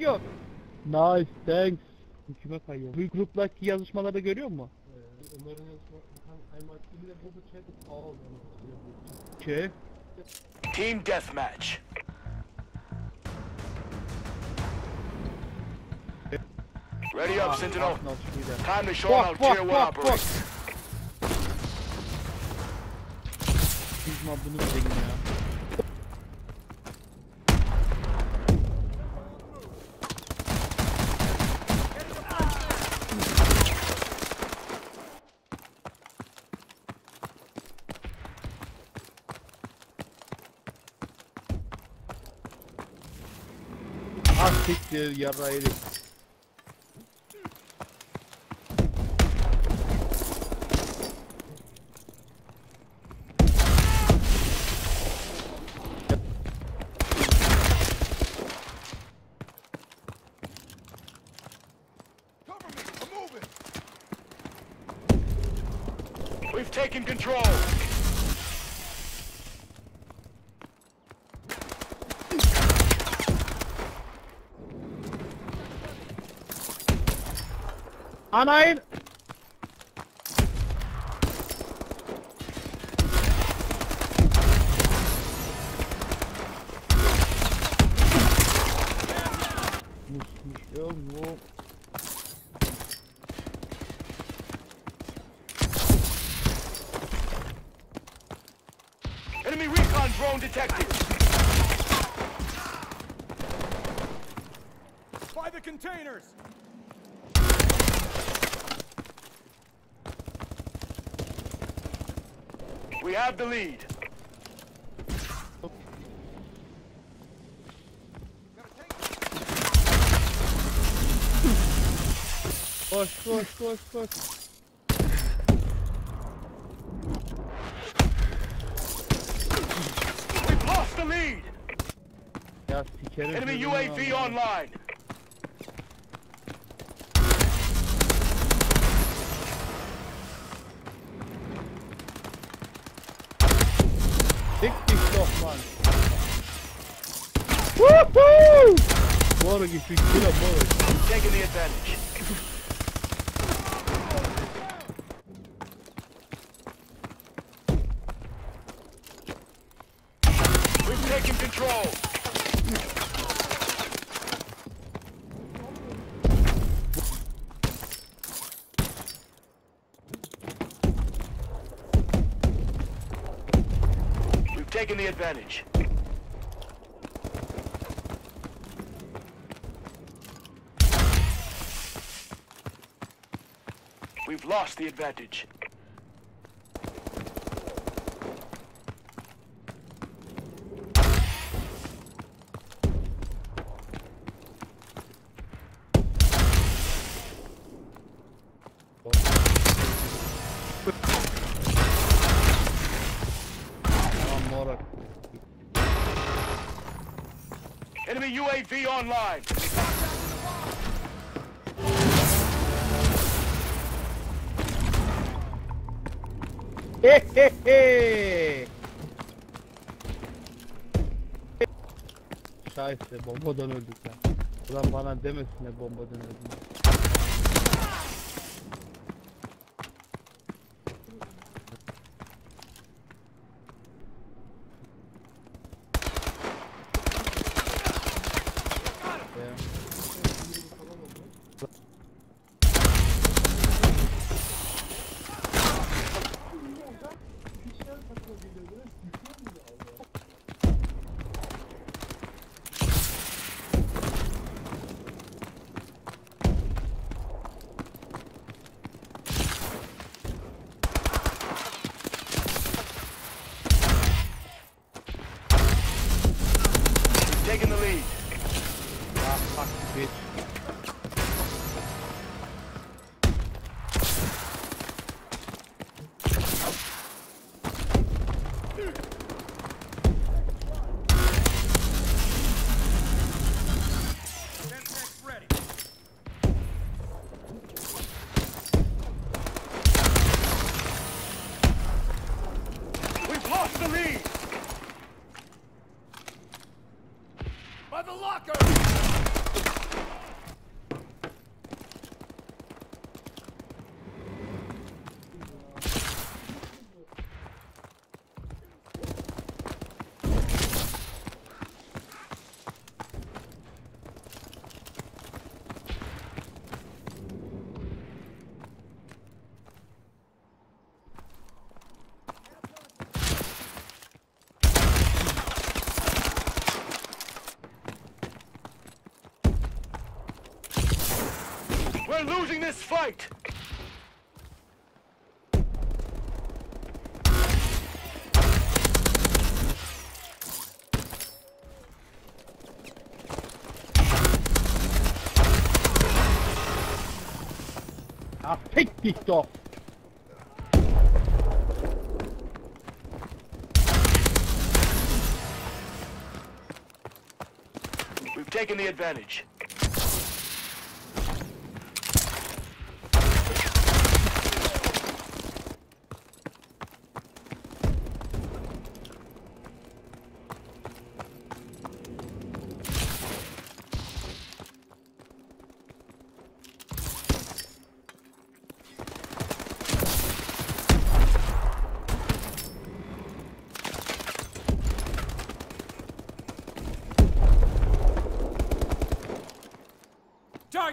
you. Nice, thanks. Bu Kime kayıyor? Bu gruptaki yazışmaları görüyor musun? Onların yazma, I'm actually able to check all. Şey. Team deathmatch. Ready up, Sentinel. Arsenal şurada. Time to show 'em how Tier 1 fuck, fuck, operates. Sigma bunu bilin ya. Siktir yarrağı yedik. We've taken control. Anayın! Mus, mus, irgendwo. Enemy recon drone detected. By the containers! We have the lead. Koş koş koş koş. We've lost the lead. Enemy UAV online. Dik dik doch man. Woohoo! Bora que fica bora. Taking the advantage. We've taken control. We've the advantage. We've lost the advantage. olarak. Enemy UAV online. Hey hey bombadan öldük ya. Ulan bana demesin demesinler bombadan öldük. Losing this fight. Ah, fick dich doch! We've taken the advantage.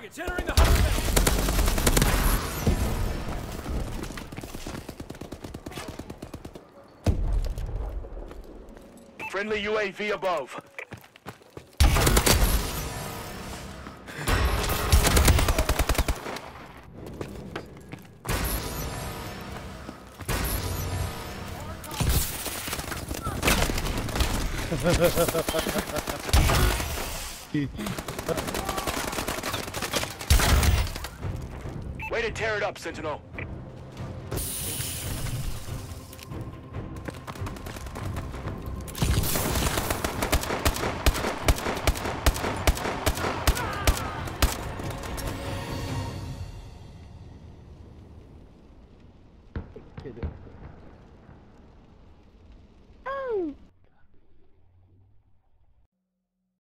Targets entering the hospital. Friendly UAV above. Way to tear it up, Sentinel.